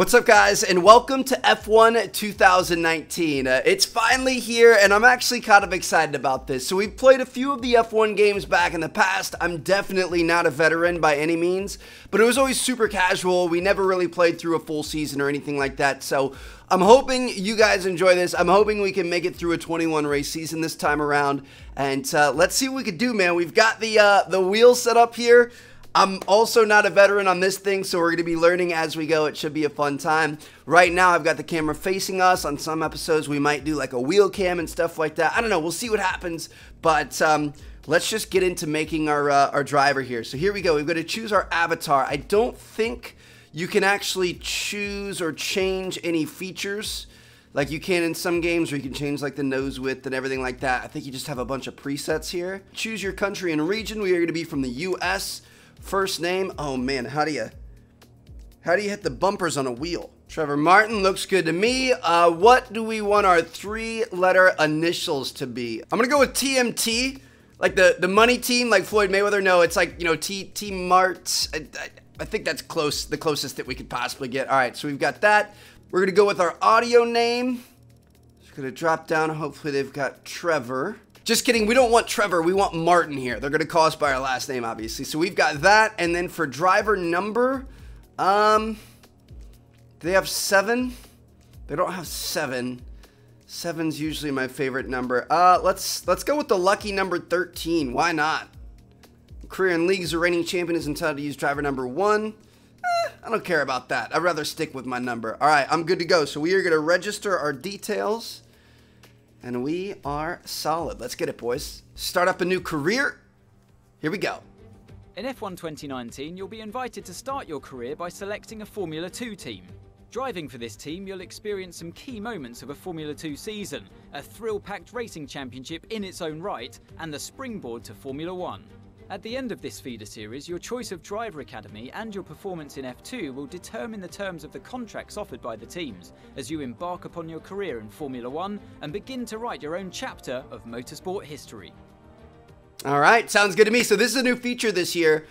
What's up, guys, and welcome to F1 2019. Uh, it's finally here, and I'm actually kind of excited about this. So, we've played a few of the F1 games back in the past. I'm definitely not a veteran by any means, but it was always super casual. We never really played through a full season or anything like that. So, I'm hoping you guys enjoy this. I'm hoping we can make it through a 21 race season this time around, and uh, let's see what we can do, man. We've got the uh, the wheels set up here. I'm also not a veteran on this thing, so we're going to be learning as we go. It should be a fun time. Right now, I've got the camera facing us. On some episodes, we might do like a wheel cam and stuff like that. I don't know. We'll see what happens. But um, let's just get into making our, uh, our driver here. So here we go. We've got to choose our avatar. I don't think you can actually choose or change any features like you can in some games where you can change like the nose width and everything like that. I think you just have a bunch of presets here. Choose your country and region. We are going to be from the US. First name, oh man, how do you, how do you hit the bumpers on a wheel? Trevor Martin looks good to me. Uh, what do we want our three-letter initials to be? I'm gonna go with TMT, like the the money team, like Floyd Mayweather. No, it's like you know T T Mart. I, I, I think that's close, the closest that we could possibly get. All right, so we've got that. We're gonna go with our audio name. Just gonna drop down. Hopefully they've got Trevor. Just kidding, we don't want Trevor, we want Martin here. They're to call us by our last name, obviously. So we've got that, and then for driver number, um, they have seven? They don't have seven. Seven's usually my favorite number. Uh, let's let's go with the lucky number 13. Why not? Career in leagues, reigning champion is entitled to use driver number one. Eh, I don't care about that. I'd rather stick with my number. All right, I'm good to go. So we are going to register our details. And we are solid. Let's get it, boys. Start up a new career. Here we go. In F1 2019, you'll be invited to start your career by selecting a Formula 2 team. Driving for this team, you'll experience some key moments of a Formula 2 season, a thrill-packed racing championship in its own right, and the springboard to Formula 1. At the end of this feeder series, your choice of driver academy and your performance in F2 will determine the terms of the contracts offered by the teams as you embark upon your career in Formula 1 and begin to write your own chapter of motorsport history. All right, sounds good to me. So this is a new feature this year.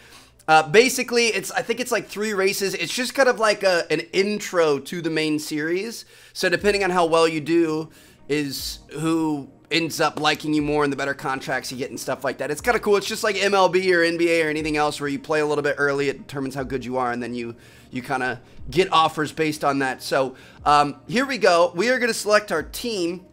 Uh, basically, it's I think it's like three races. It's just kind of like a, an intro to the main series. So depending on how well you do, is who ends up liking you more and the better contracts you get and stuff like that. It's kind of cool. It's just like MLB or NBA or anything else where you play a little bit early. It determines how good you are, and then you you kind of get offers based on that. So um, here we go. We are going to select our team.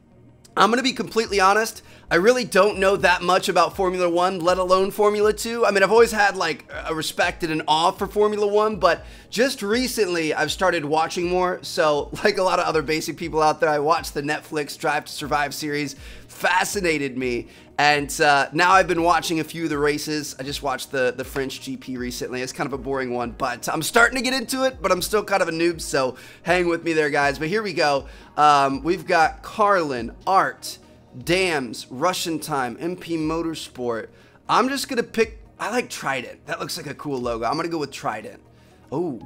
I'm going to be completely honest. I really don't know that much about Formula One, let alone Formula Two. I mean, I've always had like a respect and an awe for Formula One, but just recently I've started watching more. So, like a lot of other basic people out there, I watched the Netflix Drive to Survive series, fascinated me. And uh, now I've been watching a few of the races. I just watched the, the French GP recently. It's kind of a boring one, but I'm starting to get into it, but I'm still kind of a noob, so hang with me there, guys. But here we go. Um, we've got Carlin, Art, Dams, Russian Time, MP Motorsport. I'm just going to pick, I like Trident. That looks like a cool logo. I'm going to go with Trident. Oh,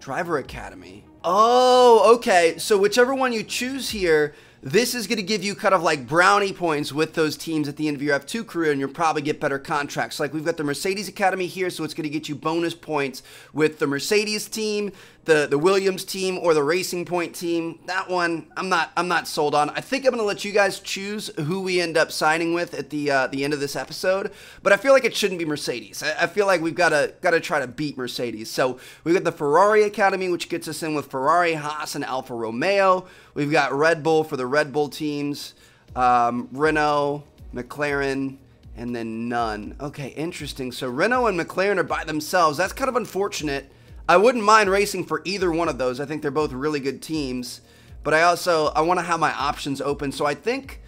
Driver Academy. Oh, okay. So whichever one you choose here, this is going to give you kind of like brownie points with those teams at the end of your F2 career, and you'll probably get better contracts. Like we've got the Mercedes Academy here, so it's going to get you bonus points with the Mercedes team, the the Williams team, or the Racing Point team. That one, I'm not I'm not sold on. I think I'm going to let you guys choose who we end up signing with at the uh, the end of this episode, but I feel like it shouldn't be Mercedes. I, I feel like we've got to got to try to beat Mercedes. So we've got the Ferrari Academy, which gets us in with Ferrari, Haas, and Alfa Romeo. We've got Red Bull for the Red Bull teams, um, Renault, McLaren, and then none. Okay, interesting. So Renault and McLaren are by themselves. That's kind of unfortunate. I wouldn't mind racing for either one of those. I think they're both really good teams. But I also I want to have my options open. So I think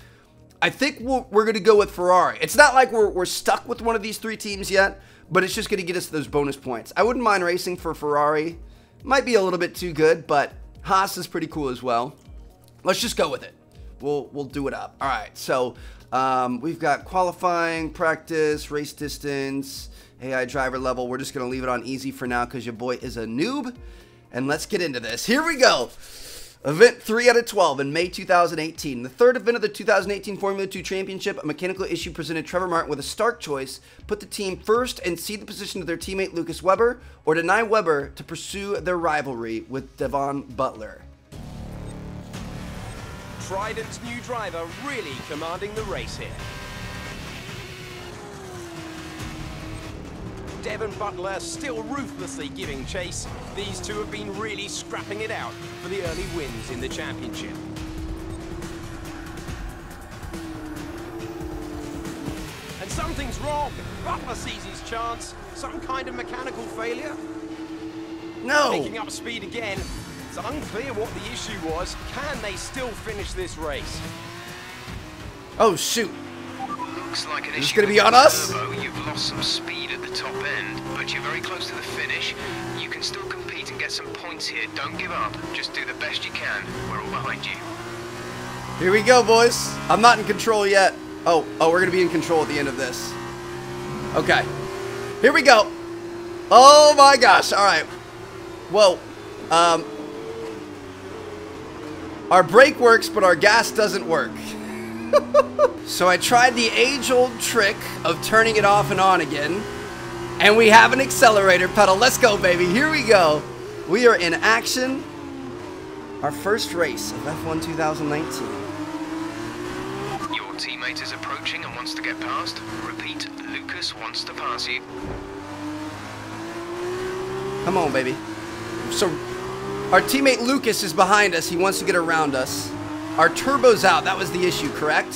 I think we we are going to go with Ferrari. It's not like we're, we're stuck with one of these three teams yet, but it's just going to get us those bonus points. I wouldn't mind racing for Ferrari. Might be a little bit too good, but Haas is pretty cool as well. Let's just go with it. We'll we'll do it up. All right. So um, we've got qualifying, practice, race distance, AI driver level. We're just gonna leave it on easy for now because your boy is a noob. And let's get into this. Here we go. Event 3 out of 12 in May 2018. The third event of the 2018 Formula 2 Championship, a mechanical issue presented Trevor Martin with a stark choice put the team first and cede the position to their teammate Lucas Weber, or deny Weber to pursue their rivalry with Devon Butler. Trident's new driver really commanding the race here. Devon Butler still ruthlessly giving chase. These two have been really scrapping it out for the early wins in the championship. And something's wrong. Butler sees his chance. Some kind of mechanical failure. No! Picking up speed again. It's unclear what the issue was. Can they still finish this race? Oh, shoot. Looks like an Is this gonna be on us? turbo. You've lost some speed at the top end, but you're very close to the finish. You can still compete and get some points here. Don't give up. Just do the best you can. We're all behind you. Here we go, boys. I'm not in control yet. Oh, oh, we're gonna be in control at the end of this. Okay. Here we go. Oh my gosh. All right. Whoa. Um. Our brake works, but our gas doesn't work. So I tried the age-old trick of turning it off and on again. And we have an accelerator pedal. Let's go, baby. Here we go. We are in action. Our first race of F1 2019. Your teammate is approaching and wants to get past. Repeat, Lucas wants to pass you. Come on, baby. So, our teammate Lucas is behind us. He wants to get around us. Our turbo's out. That was the issue, correct?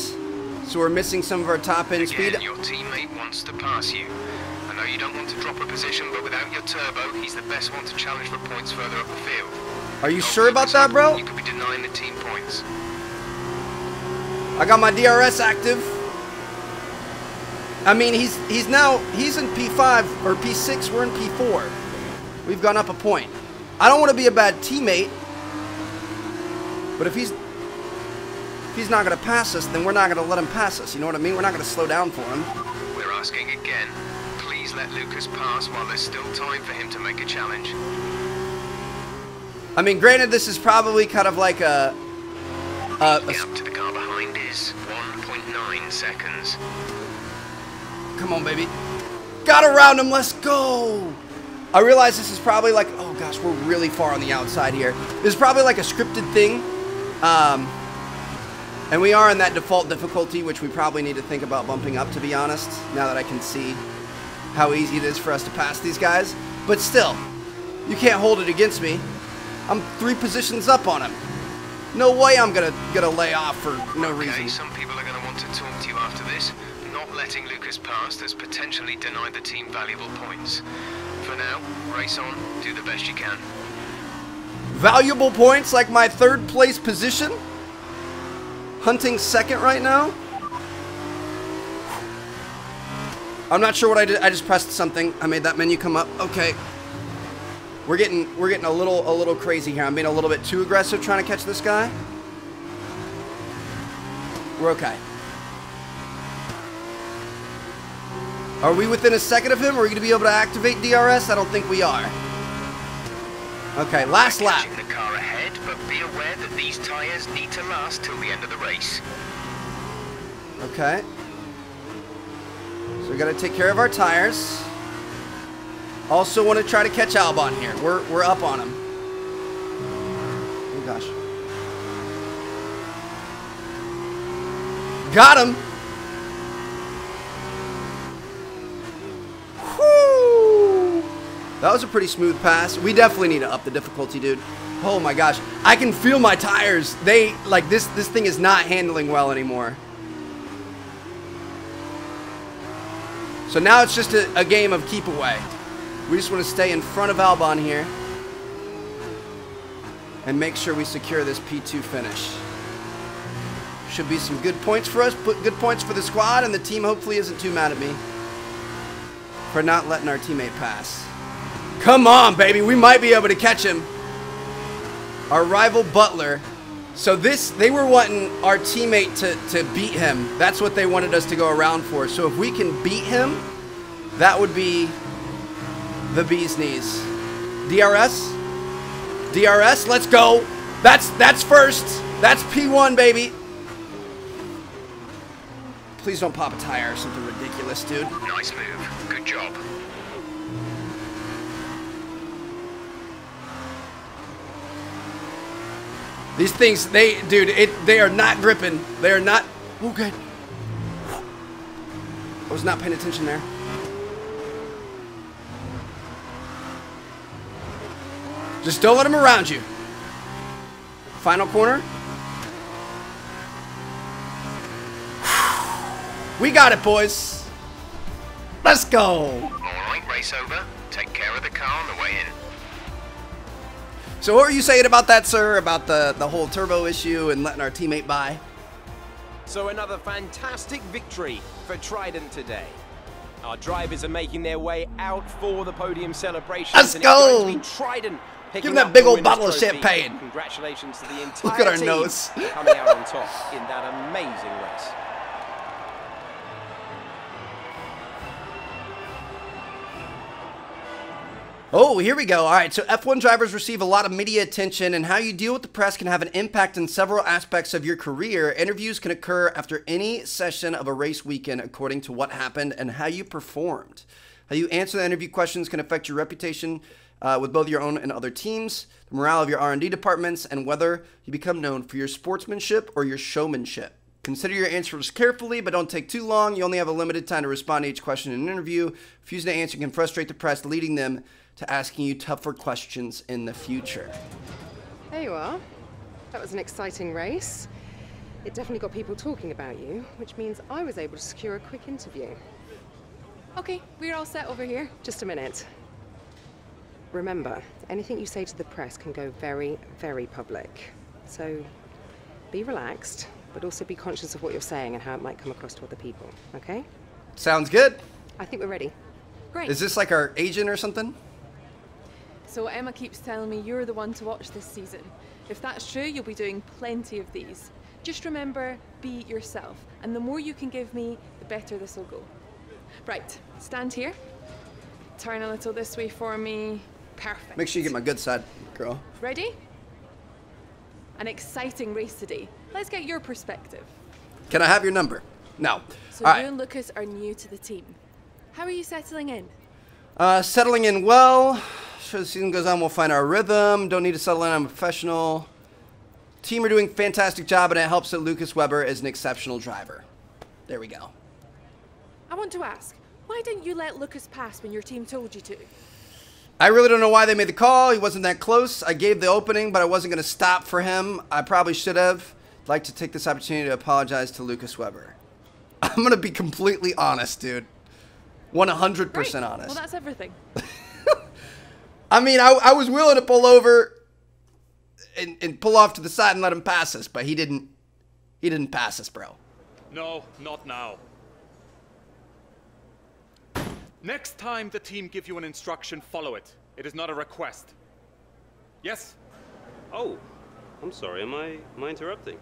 So we're missing some of our top end Again, speed. your teammate wants to pass you. I know you don't want to drop a position, but without your turbo, he's the best one to challenge for points further up the field. Are you Don't sure about that, bro? You could be denying the team points. I got my DRS active. I mean, he's he's now he's in P5 or P6. We're in P4. We've gone up a point. I don't want to be a bad teammate, but if he's he's not going to pass us, then we're not going to let him pass us. You know what I mean? We're not going to slow down for him. We're asking again. Please let Lucas pass while there's still time for him to make a challenge. I mean, granted, this is probably kind of like a, a, a gap to the car behind is 1.9 seconds. Come on, baby. Got around him. Let's go. I realize this is probably like, oh gosh, we're really far on the outside here. This is probably like a scripted thing. Um, and we are in that default difficulty, which we probably need to think about bumping up, to be honest, now that I can see how easy it is for us to pass these guys. But still, you can't hold it against me. I'm three positions up on him. No way I'm gonna gonna lay off for no Okay, reason. some people are going to want to talk to you after this. Not letting Lucas pass has potentially denied the team valuable points. For now, race on, do the best you can. valuable points like my third place position. Hunting second right now. I'm not sure what I did. I just pressed something. I made that menu come up. Okay. We're getting we're getting a little a little crazy here. I'm being a little bit too aggressive trying to catch this guy. We're okay. Are we within a second of him? Are we going to be able to activate DRS? I don't think we are. Okay, last lap. Be aware that these tyres need to last till the end of the race. Okay. So we got to take care of our tires. Also want to try to catch Albon here. We're, we're up on him. Oh gosh. Got him. Whoo! That was a pretty smooth pass. We definitely need to up the difficulty, dude. Oh my gosh. I can feel my tires. They, like, this, this thing is not handling well anymore. So now it's just a, a game of keep away. We just want to stay in front of Albon here. And make sure we secure this P2 finish. Should be some good points for us, put good points for the squad, and the team hopefully isn't too mad at me for not letting our teammate pass. Come on, baby, we might be able to catch him. Our rival Butler. So this, they were wanting our teammate to, to beat him. That's what they wanted us to go around for. So if we can beat him, that would be the bee's knees. DRS? DRS, let's go. That's that's first. That's P1, baby. Please don't pop a tire or something ridiculous, dude. Nice move. Good job. These things, they, dude, it, they are not gripping. They are not. okay. I was not paying attention there. Just don't let them around you. Final corner. We got it, boys. Let's go. All right, race over. Take care of the car on the way in. So what were you saying about that, sir? About the, the whole turbo issue and letting our teammate by? So another fantastic victory for Trident today. Our drivers are making their way out for the podium celebration. Let's go! It's going to be Trident Give him that big old bottle of champagne. Congratulations to the entire Look at our team nose. coming out on top in that amazing race. Oh, here we go. All right, so F1 drivers receive a lot of media attention, and how you deal with the press can have an impact in several aspects of your career. Interviews can occur after any session of a race weekend according to what happened and how you performed. How you answer the interview questions can affect your reputation uh, with both your own and other teams, the morale of your R&D departments, and whether you become known for your sportsmanship or your showmanship. Consider your answers carefully, but don't take too long. You only have a limited time to respond to each question in an interview. Refusing to answer can frustrate the press, leading them to asking you tougher questions in the future. There you are. That was an exciting race. It definitely got people talking about you, which means I was able to secure a quick interview. Okay, we're all set over here. Just a minute. Remember, anything you say to the press can go very, very public. So be relaxed, but also be conscious of what you're saying and how it might come across to other people, okay? Sounds good. I think we're ready. Great. Is this like our agent or something? So Emma keeps telling me you're the one to watch this season. If that's true, you'll be doing plenty of these. Just remember, be yourself. And the more you can give me, the better this will go. Right, stand here. Turn a little this way for me. Perfect. Make sure you get my good side, girl. Ready? An exciting race today. Let's get your perspective. Can I have your number? No. So All you right. and Lucas are new to the team. How are you settling in? Uh, settling in well. Sure, the season goes on, we'll find our rhythm. Don't need to settle in. I'm a professional. Team are doing fantastic job, and it helps that Lucas Weber is an exceptional driver. There we go. I want to ask, why didn't you let Lucas pass when your team told you to? I really don't know why they made the call. He wasn't that close. I gave the opening, but I wasn't going to stop for him. I probably should have. I'd like to take this opportunity to apologize to Lucas Weber. I'm going to be completely honest, dude. 100% Great. honest. Well, that's everything. I mean, I, I was willing to pull over and, and pull off to the side and let him pass us, but he didn't. He didn't pass us, bro. No, not now. Next time the team give you an instruction, follow it. It is not a request. Yes? Oh, I'm sorry. Am I am I interrupting?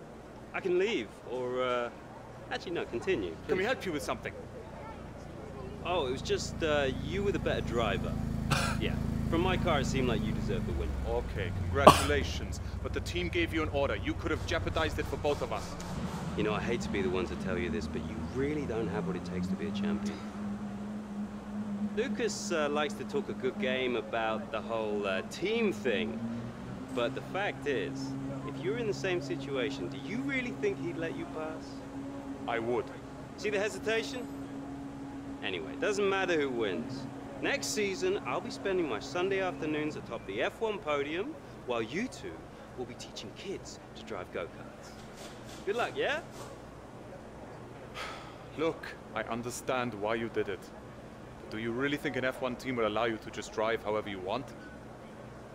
I can leave, or uh, actually no, continue. Can we help you with something? Oh, it was just uh, you were the better driver. yeah, from my car, it seemed like you deserved the win. Okay, congratulations. but the team gave you an order. You could have jeopardized it for both of us. You know, I hate to be the one to tell you this, but you really don't have what it takes to be a champion. Lucas uh, likes to talk a good game about the whole uh, team thing, but the fact is, if you're in the same situation, do you really think he'd let you pass? I would. See the hesitation? Anyway, it doesn't matter who wins. Next season, I'll be spending my Sunday afternoons atop the F1 podium, while you two will be teaching kids to drive go-karts. Good luck, yeah? Look, I understand why you did it. Do you really think an F1 team will allow you to just drive however you want?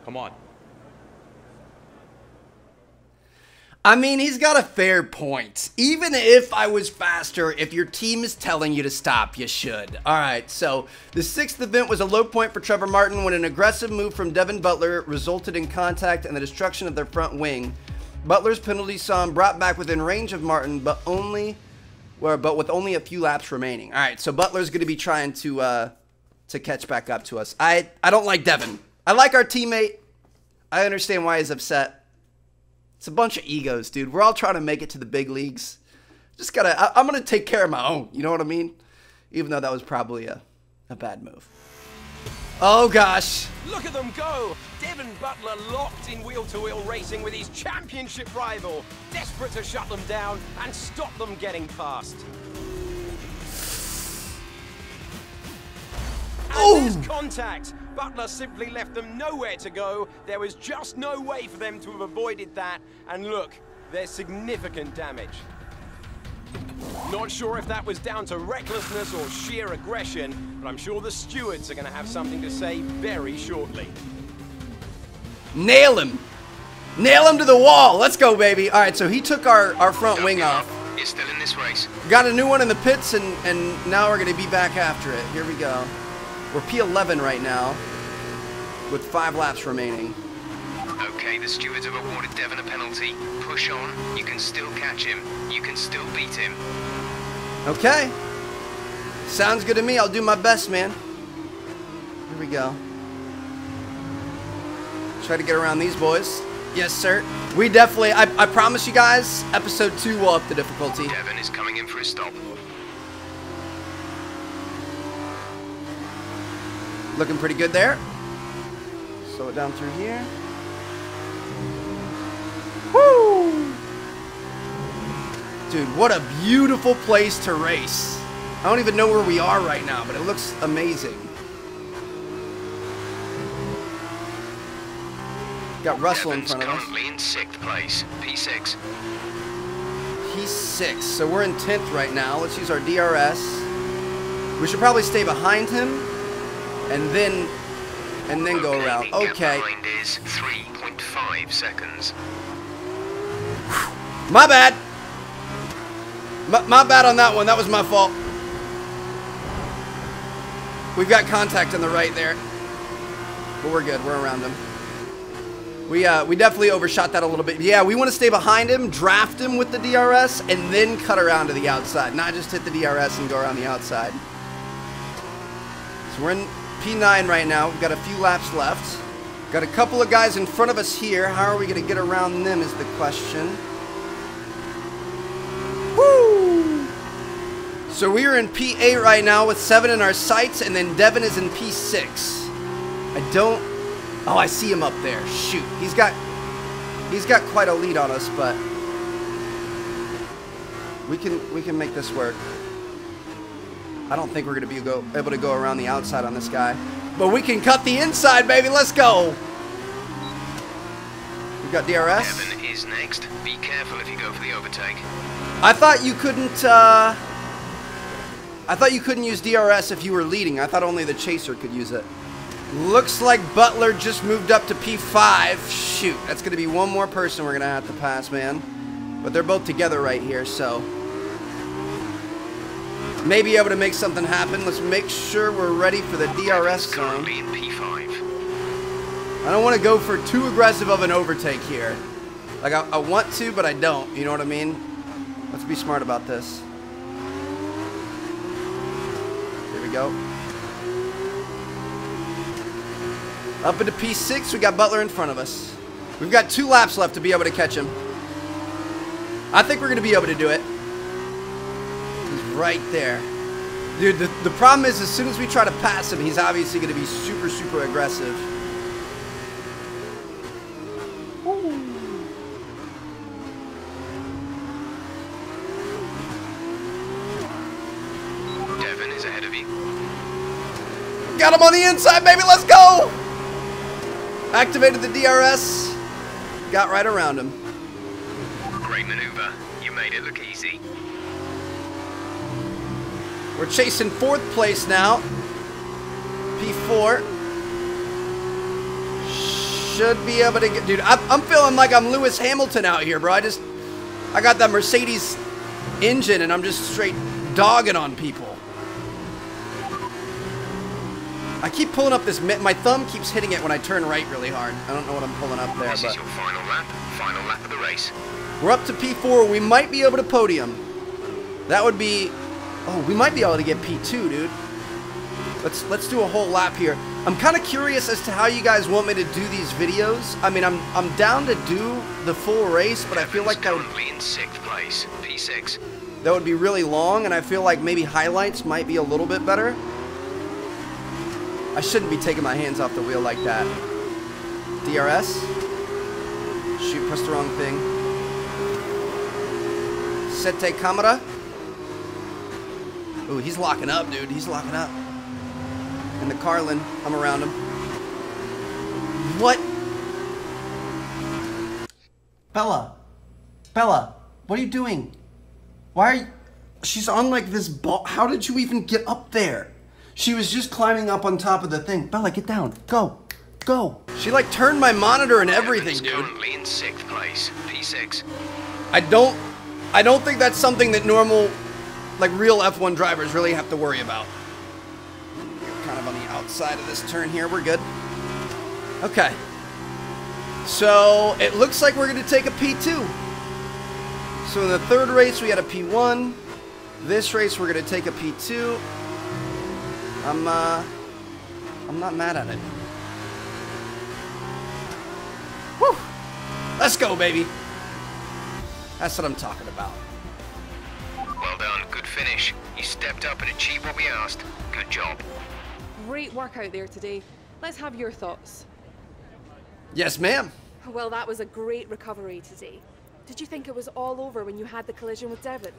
Come on. I mean, he's got a fair point. Even if I was faster, if your team is telling you to stop, you should. All right, so the sixth event was a low point for Trevor Martin when an aggressive move from Devon Butler resulted in contact and the destruction of their front wing. Butler's penalty saw him brought back within range of Martin, but only, but with only a few laps remaining. All right, so Butler's going to be trying to uh, to catch back up to us. I I don't like Devon. I like our teammate. I understand why he's upset. It's a bunch of egos, dude. We're all trying to make it to the big leagues. Just gotta, I, am gonna take care of my own. You know what I mean? Even though that was probably a, a bad move. Oh gosh. Look at them go! Devon Butler locked in wheel-to-wheel racing with his championship rival, desperate to shut them down and stop them getting past. Oh! contact. Butler simply left them nowhere to go. There was just no way for them to have avoided that. And look, there's significant damage. Not sure if that was down to recklessness or sheer aggression, but I'm sure the stewards are going to have something to say very shortly. Nail him. Nail him to the wall. Let's go, baby. All right, so he took our, our front wing off. You're still in this race. Got a new one in the pits, and, and now we're going to be back after it. Here we go. We're P11 right now, with five laps remaining. Okay, the stewards have awarded Devon a penalty. Push on. You can still catch him. You can still beat him. Okay. Sounds good to me. I'll do my best, man. Here we go. Try to get around these boys. Yes, sir. We definitely, I, I promise you guys, episode two will up the difficulty. Devon is coming in for a stop. Looking pretty good there. Slow it down through here. Woo! Dude, what a beautiful place to race. I don't even know where we are right now, but it looks amazing. Got Russell in Devon's front of us. currently in sixth place, P6. He's six, so we're in 10th right now. Let's use our DRS. We should probably stay behind him and then and then go around. Okay. is 3.5 seconds. My bad. My, my bad on that one. That was my fault. We've got contact on the right there. But we're good. We're around him. We, uh, we definitely overshot that a little bit. Yeah, we want to stay behind him, draft him with the DRS, and then cut around to the outside. Not just hit the DRS and go around the outside. So we're in P9 right now. We've got a few laps left. Got a couple of guys in front of us here. How are we going to get around them is the question. Woo! So we are in P8 right now with seven in our sights, and then Devon is in P6. I don't. Oh, I see him up there. Shoot, he's got he's got quite a lead on us, but we can we can make this work. I don't think we're gonna be go, able to go around the outside on this guy, but we can cut the inside, baby. Let's go. We've got DRS. Devon is next. Be careful if you go for the overtake. I thought you couldn't. Uh, I thought you couldn't use DRS if you were leading. I thought only the chaser could use it. Looks like Butler just moved up to P5. Shoot, that's going to be one more person we're going to have to pass, man. But they're both together right here, so may be able to make something happen. Let's make sure we're ready for the DRS zone. currently in P5. I don't want to go for too aggressive of an overtake here. Like, I, I want to, but I don't. You know what I mean? Let's be smart about this. Here we go. Up into P6, we got Butler in front of us. We've got two laps left to be able to catch him. I think we're going to be able to do it. Right there. Dude, the, the problem is as soon as we try to pass him, he's obviously going to be super, super aggressive. Devon is ahead of you. Got him on the inside, baby. Let's go. Activated the DRS. Got right around him. Great maneuver. You made it look easy. We're chasing fourth place now. P4. Should be able to get. Dude, I'm, I'm feeling like I'm Lewis Hamilton out here, bro. I just. I got that Mercedes engine and I'm just straight dogging on people. I keep pulling up this. My thumb keeps hitting it when I turn right really hard. I don't know what I'm pulling up there, This but. is your final lap. Final lap of the race. We're up to P4. We might be able to podium. That would be. Oh, we might be able to get P2, dude. Let's let's do a whole lap here. I'm kind of curious as to how you guys want me to do these videos. I mean, I'm I'm down to do the full race, but I feel like that would, currently in sixth place, P6. that would be really long, and I feel like maybe highlights might be a little bit better. I shouldn't be taking my hands off the wheel like that. DRS. Shoot, press the wrong thing. Sete camera. Ooh, he's locking up, dude. He's locking up. And the Carlin, I'm around him. What? Bella. Bella, what are you doing? Why are you... She's on like this ball. How did you even get up there? She was just climbing up on top of the thing. Bella, get down. Go. Go. She like turned my monitor and everything, Evans dude. currently in sixth place, P6. I don't I don't think that's something that normal like real F1 drivers really have to worry about. We're kind of on the outside of this turn here. We're good. Okay. So, it looks like we're going to take a P2. So, in the third race we had a P1. This race we're going to take a P2. I'm uh I'm not mad at it. Whew. Let's go, baby. That's what I'm talking about. Well done, good finish. You stepped up and achieved what we asked. Good job. Great work out there today. Let's have your thoughts. Yes, ma'am. Well, that was a great recovery today. Did you think it was all over when you had the collision with Devon?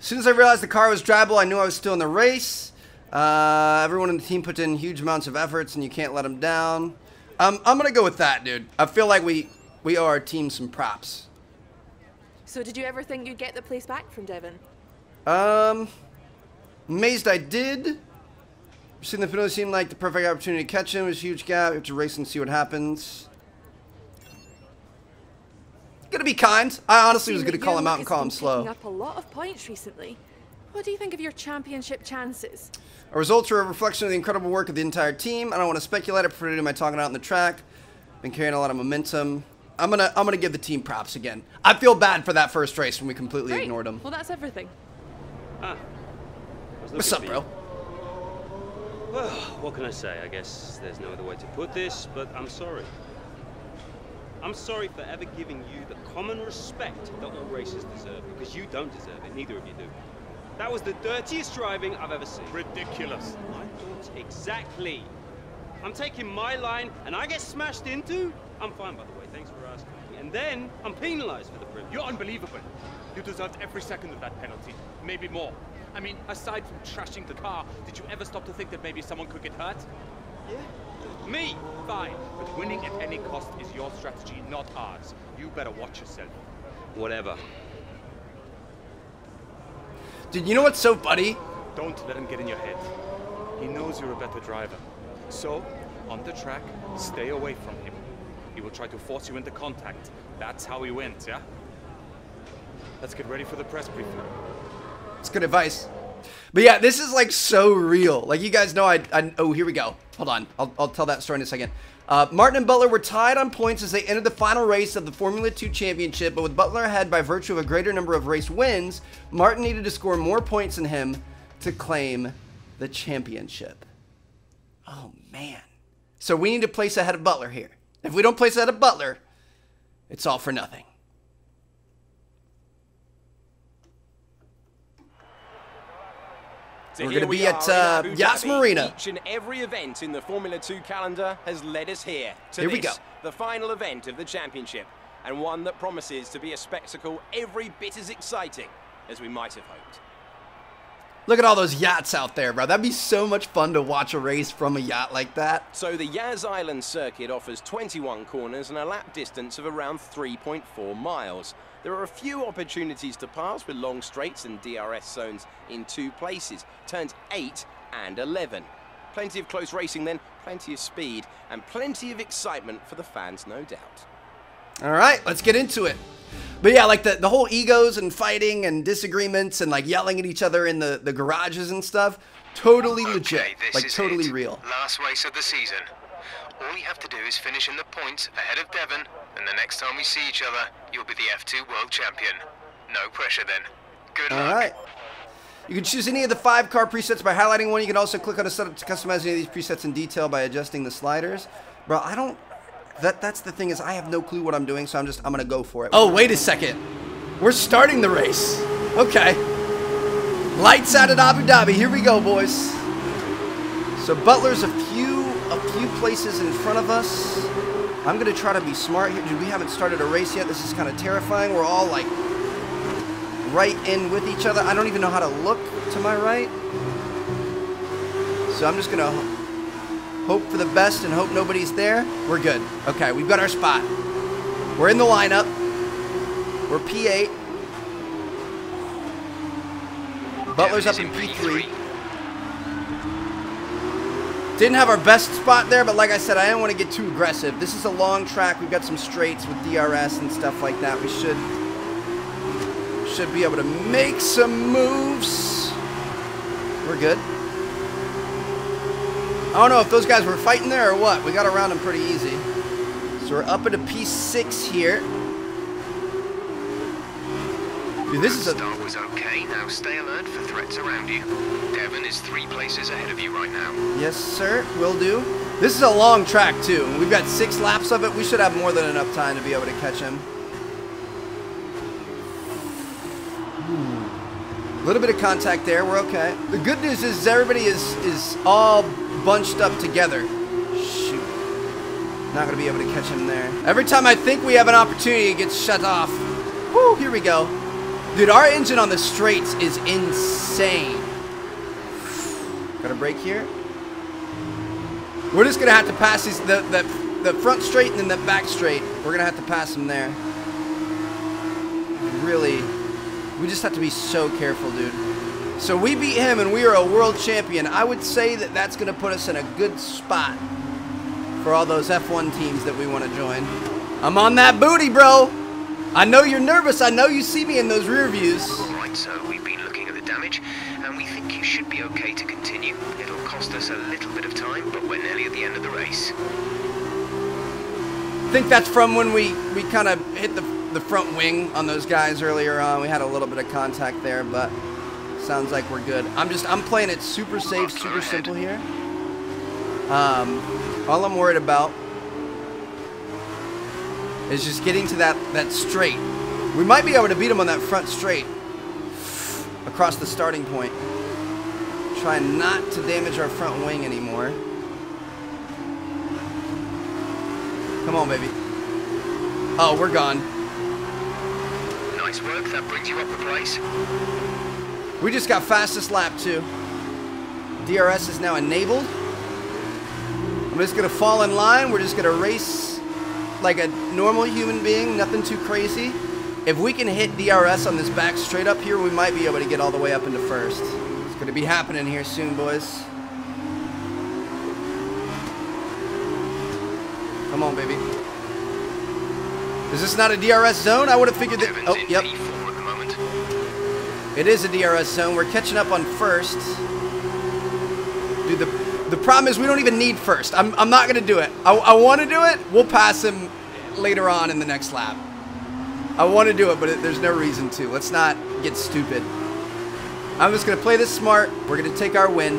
As soon as I realized the car was drivable, I knew I was still in the race. Uh, everyone in the team put in huge amounts of efforts, and you can't let them down. Um, I'm gonna go with that, dude. I feel like we we owe our team some props. So, did you ever think you'd get the place back from Devon? Um, amazed I did. Seeing the penalty seemed like the perfect opportunity to catch him. It was a huge gap. We have to race and see what happens. Gonna be kind. I honestly was gonna call him out and call him slow. up a lot of points recently. What do you think of your championship chances? Our results are a reflection of the incredible work of the entire team. I don't want to speculate. I prefer to do my talking out on the track. Been carrying a lot of momentum. I'm gonna I'm gonna give the team props again. I feel bad for that first race when we completely Great. ignored them. Well, that's everything. Ah. What's up, bro? Well, what can I say? I guess there's no other way to put this, but I'm sorry. I'm sorry for ever giving you the common respect that all races deserve, because you don't deserve it, neither of you do. That was the dirtiest driving I've ever seen. Ridiculous. My thoughts exactly. I'm taking my line and I get smashed into? I'm fine, by the way, thanks for asking. And then I'm penalized for the privilege. You're unbelievable. You deserved every second of that penalty, maybe more. I mean, aside from trashing the car, did you ever stop to think that maybe someone could get hurt? Yeah. Me? Fine. But winning at any cost is your strategy, not ours. You better watch yourself. Whatever. Dude, you know what's so funny? Don't let him get in your head. He knows you're a better driver. So, on the track, stay away from him. He will try to force you into contact. That's how he wins, yeah? Let's get ready for the press briefing. It's good advice. But yeah, this is like so real. Like you guys know, I, I oh here we go. Hold on, I'll, I'll tell that story in a second. Uh, Martin and Butler were tied on points as they entered the final race of the Formula 2 championship, but with Butler ahead by virtue of a greater number of race wins, Martin needed to score more points than him to claim the championship. Oh man. So we need to place ahead of Butler here. If we don't place ahead of Butler, it's all for nothing. So We're gonna be at, uh, Yas Marina. Each and every event in the Formula 2 calendar has led us here to Here this, we go. the final event of the championship, and one that promises to be a spectacle every bit as exciting as we might have hoped. Look at all those yachts out there, bro. That'd be so much fun to watch a race from a yacht like that. So the Yas Island circuit offers 21 corners and a lap distance of around 3.4 miles. There are a few opportunities to pass with long straights and DRS zones in two places, turns 8 and 11. Plenty of close racing then, plenty of speed, and plenty of excitement for the fans, no doubt. All right, let's get into it. But yeah, like the, the whole egos and fighting and disagreements and like yelling at each other in the, the garages and stuff, totally legit. Okay, this Like totally it. real. Last race of the season. All you have to do is finish in the points ahead of Devon, and the next time we see each other, you'll be the F2 World Champion. No pressure then. Good All luck. right. You can choose any of the five car presets by highlighting one. You can also click on a setup to customize any of these presets in detail by adjusting the sliders. Bro, I don't... That That's the thing is I have no clue what I'm doing, so I'm just... I'm going to go for it. Oh, wait a second. We're starting the race. Okay. Lights out at Abu Dhabi. Here we go, boys. So Butler's a few a few places in front of us. I'm gonna try to be smart here. Dude, we haven't started a race yet. This is kind of terrifying. We're all like right in with each other. I don't even know how to look to my right. So I'm just gonna hope for the best and hope nobody's there. We're good. Okay, we've got our spot. We're in the lineup. We're P8. Butler's up in P3. Didn't have our best spot there, but like I said, I didn't want to get too aggressive. This is a long track. We've got some straights with DRS and stuff like that. We should should be able to make some moves. We're good. I don't know if those guys were fighting there or what. We got around them pretty easy. So we're up at a P6 here. Dude, this is a... Start was okay. Now stay alert for threats around you. Devon is three places ahead of you right now. Yes, sir. Will do. This is a long track, too. We've got six laps of it. We should have more than enough time to be able to catch him. A little bit of contact there. We're okay. The good news is everybody is, is all bunched up together. Shoot. Not going to be able to catch him there. Every time I think we have an opportunity, it gets shut off. Woo, here we go. Dude, our engine on the straights is insane. Got a break here. We're just going to have to pass these, the, the, the front straight and then the back straight. We're going to have to pass them there. Really, we just have to be so careful, dude. So we beat him and we are a world champion. I would say that that's going to put us in a good spot for all those F1 teams that we want to join. I'm on that booty, bro. I know you're nervous. I know you see me in those rear views. Right, so we've been looking at the damage, and we think you should be okay to continue. It'll cost us a little bit of time, but we're nearly at the end of the race. I think that's from when we, we kind of hit the, the front wing on those guys earlier on. We had a little bit of contact there, but sounds like we're good. I'm just, I'm playing it super safe, super simple here. Um, all I'm worried about is just getting to that, that straight. We might be able to beat him on that front straight across the starting point. Try not to damage our front wing anymore. Come on, baby. Oh, we're gone. Nice work, that brings you up a place. We just got fastest lap, too. DRS is now enabled. I'm just to fall in line. We're just to race like a normal human being, nothing too crazy. If we can hit DRS on this back straight up here, we might be able to get all the way up into first. It's to be happening here soon, boys. Come on, baby. Is this not a DRS zone? I would have figured that. Oh, yep. It is a DRS zone. We're catching up on first. Dude, the, the problem is we don't even need first. I'm, I'm not going to do it. I, I want to do it. We'll pass him later on in the next lap. I want to do it, but it, there's no reason to. Let's not get stupid. I'm just going to play this smart. We're going to take our win.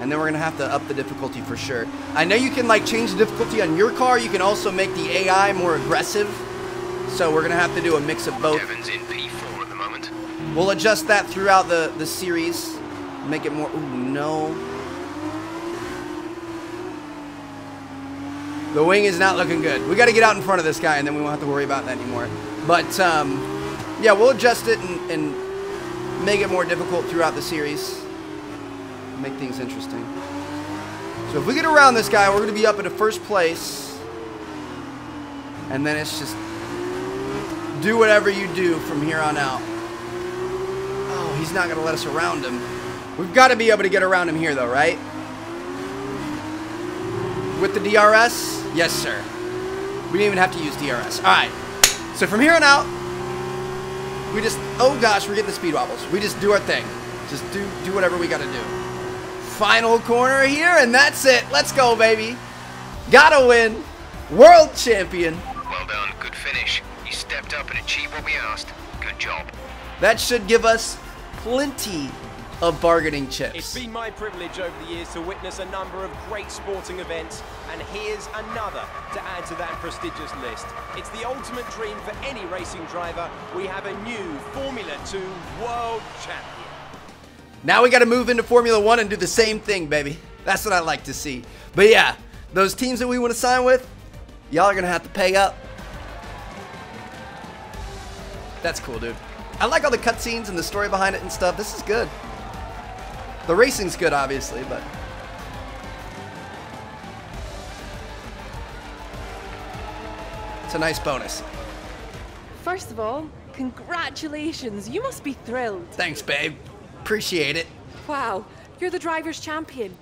And then we're going to have to up the difficulty for sure. I know you can like change the difficulty on your car. You can also make the AI more aggressive. So we're going to have to do a mix of both. In P4 at the moment. We'll adjust that throughout the, the series. Make it more. Ooh, no. The wing is not looking good. We got to get out in front of this guy, and then we won't have to worry about that anymore. But, um, yeah, we'll adjust it and, and make it more difficult throughout the series. Make things interesting. So if we get around this guy, we're going to be up in the first place. And then it's just do whatever you do from here on out. He's not going to let us around him. We've got to be able to get around him here, though, right? With the DRS? Yes, sir. We didn't even have to use DRS. All right. So from here on out, we just, oh gosh, we're getting the speed wobbles. We just do our thing. Just do, do whatever we got to do. Final corner here, and that's it. Let's go, baby. Gotta win. World champion. Well done, good finish. You stepped up and achieved what we asked. Good job. That should give us plenty of bargaining chips. It's been my privilege over the years to witness a number of great sporting events, and here's another to add to that prestigious list. It's the ultimate dream for any racing driver. We have a new Formula 2 World Champion. Now we got to move into Formula One and do the same thing, baby. That's what I like to see. But yeah, those teams that we want to sign with, y'all are going to have to pay up. That's cool, dude. I like all the cutscenes and the story behind it and stuff. This is good. The racing's good, obviously, but. It's a nice bonus. First of all, congratulations. You must be thrilled. Thanks, babe. Appreciate it. Wow, you're the driver's champion.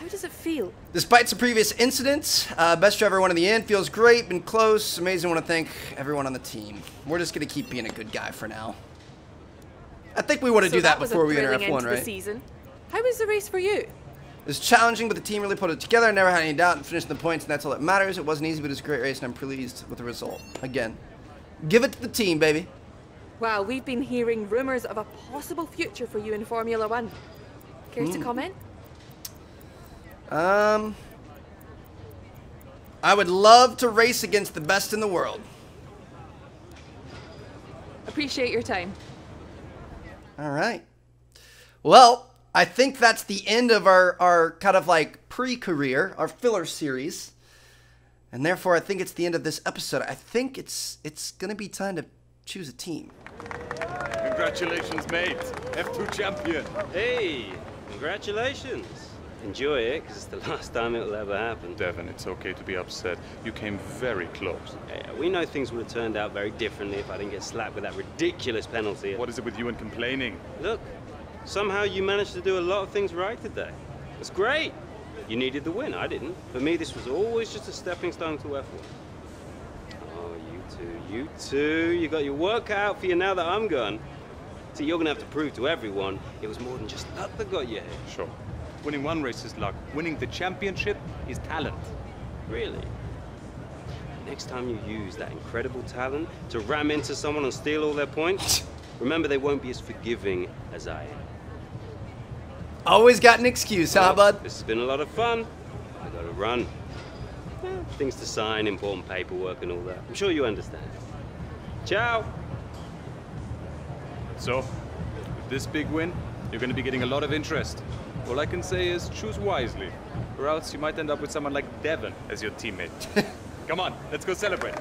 How does it feel? Despite some previous incidents, uh, best driver won in the end. Feels great, been close. Amazing. Want to thank everyone on the team. We're just gonna keep being a good guy for now. I think we want to so do that, was before we enter thrilling F1, end right? Season. How was the race for you? It was challenging, but the team really put it together. I never had any doubt in finishing the points, and that's all that matters. It wasn't easy, but it was a great race, and I'm pleased with the result. Again, give it to the team, baby. Wow, we've been hearing rumours of a possible future for you in Formula One. Care Hmm. to comment? Um, I would love to race against the best in the world. Appreciate your time. All right. Well, I think that's the end of our, our kind of like pre career, our filler series. And therefore, I think it's the end of this episode. I think it's it's going to be time to choose a team. Congratulations, mate. F2 champion. Hey, congratulations. Enjoy it, because it's the last time it will ever happen. Devon, it's okay to be upset. You came very close. Yeah, we know things would have turned out very differently if I didn't get slapped with that ridiculous penalty. What is it with you and complaining? Look, somehow you managed to do a lot of things right today. It's great. You needed the win, I didn't. For me, this was always just a stepping stone to F1. Oh, you two, you two, you got your work out for you now that I'm gone. See, you're gonna have to prove to everyone it was more than just luck that got you here. Sure. Winning one race is luck. Winning the championship is talent. Really? Next time you use that incredible talent to ram into someone and steal all their points, remember they won't be as forgiving as I am. Always got an excuse, huh, bud? This has been a lot of fun. I gotta run. Eh, Things to sign, important paperwork and all that. I'm sure you understand. Ciao! So, with this big win, you're going to be getting a lot of interest. All I can say is choose wisely, or else you might end up with someone like Devon as your teammate. Come on, let's go celebrate.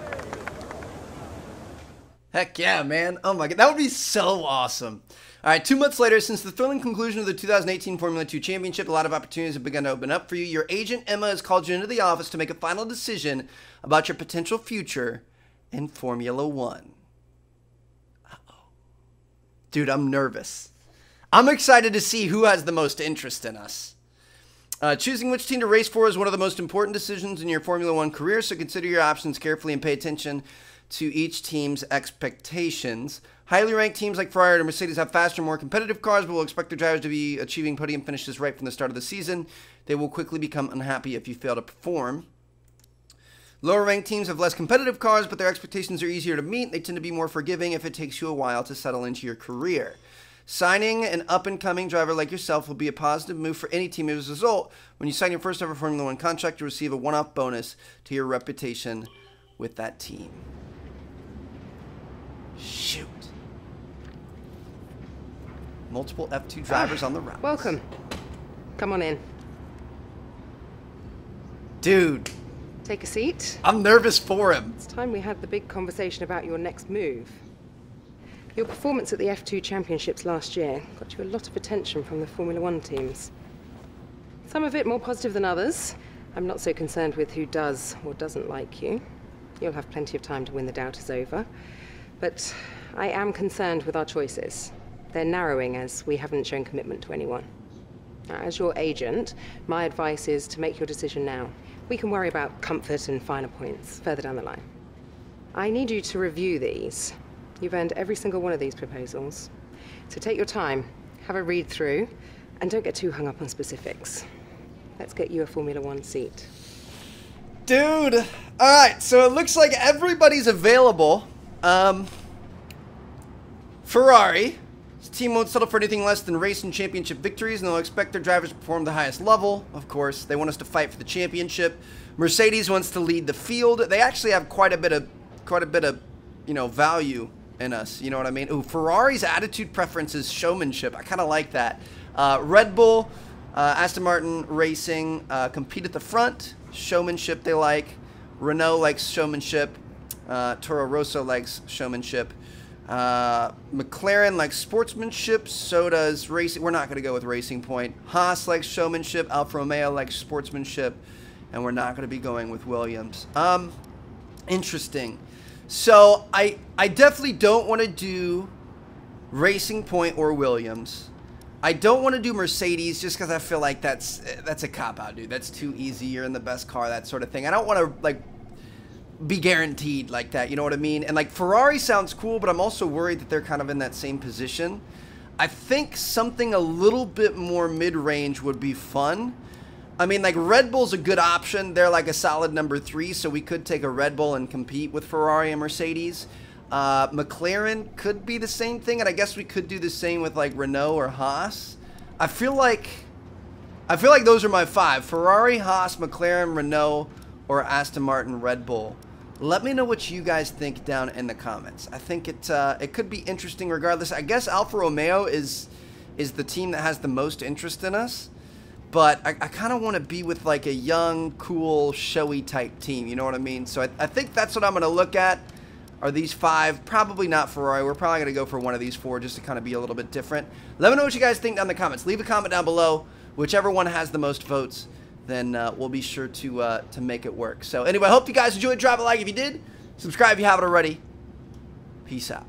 Heck yeah, man. Oh my god, that would be so awesome. All right, two months later, since the thrilling conclusion of the 2018 Formula 2 Championship, a lot of opportunities have begun to open up for you. Your agent, Emma, has called you into the office to make a final decision about your potential future in Formula 1. Uh-oh. Dude, I'm nervous. I'm excited to see who has the most interest in us. Uh, choosing which team to race for is one of the most important decisions in your Formula One career, so consider your options carefully and pay attention to each team's expectations. Highly ranked teams like Ferrari or Mercedes have faster, more competitive cars, but will expect their drivers to be achieving podium finishes right from the start of the season. They will quickly become unhappy if you fail to perform. Lower ranked teams have less competitive cars, but their expectations are easier to meet. They tend to be more forgiving if it takes you a while to settle into your career. Signing an up and coming driver like yourself will be a positive move for any team as a result. When you sign your first ever Formula One contract, you receive a one off bonus to your reputation with that team. Shoot. Multiple F2 ah, drivers on the route. Welcome. Come on in. Dude, Take a seat. I'm nervous for him. It's time we had the big conversation about your next move. Your performance at the F2 Championships last year got you a lot of attention from the Formula One teams. Some of it more positive than others. I'm not so concerned with who does or doesn't like you. You'll have plenty of time to win the doubt is over. But I am concerned with our choices. They're narrowing as we haven't shown commitment to anyone. Now, As your agent, my advice is to make your decision now. We can worry about comfort and finer points further down the line. I need you to review these. You've earned every single one of these proposals. So take your time, have a read through, and don't get too hung up on specifics. Let's get you a Formula One seat. Dude. All right, so it looks like everybody's available. Um Ferrari, The team won't settle for anything less than race and championship victories, and they'll expect their drivers to perform the highest level. Of course, they want us to fight for the championship. Mercedes wants to lead the field. They actually have quite a bit of, quite a bit of, you know, value in us. You know what I mean? Ooh, Ferrari's attitude preference is showmanship. I kind of like that. Uh, Red Bull, uh, Aston Martin Racing uh, compete at the front. Showmanship they like. Renault likes showmanship. Uh, Toro Rosso likes showmanship. Uh, McLaren likes sportsmanship. So does Racing. We're not going to go with Racing Point. Haas likes showmanship. Alfa Romeo likes sportsmanship. And we're not going to be going with Williams. Um, interesting. So I I definitely don't want to do Racing Point or Williams. I don't want to do Mercedes just because I feel like that's that's a cop out, dude. That's too easy. You're in the best car, that sort of thing. I don't want to like be guaranteed like that. You know what I mean? And like Ferrari sounds cool, but I'm also worried that they're kind of in that same position. I think something a little bit more mid-range would be fun. I mean, like Red Bull's a good option. They're like a solid number three, so we could take a Red Bull and compete with Ferrari and Mercedes. Uh, McLaren could be the same thing, and I guess we could do the same with like Renault or Haas. I feel like, I feel like those are my five: Ferrari, Haas, McLaren, Renault, or Aston Martin, Red Bull. Let me know what you guys think down in the comments. I think it uh, it could be interesting regardless. I guess Alfa Romeo is is the team that has the most interest in us but I, I kind of want to be with like a young, cool, showy type team. You know what I mean? So I, I think that's what I'm going to look at. Are these five? Probably not Ferrari. We're probably going to go for one of these four just to kind of be a little bit different. Let me know what you guys think down in the comments. Leave a comment down below. Whichever one has the most votes, then uh, we'll be sure to uh, to make it work. So anyway, I hope you guys enjoyed. Drop a like if you did. Subscribe if you haven't already. Peace out.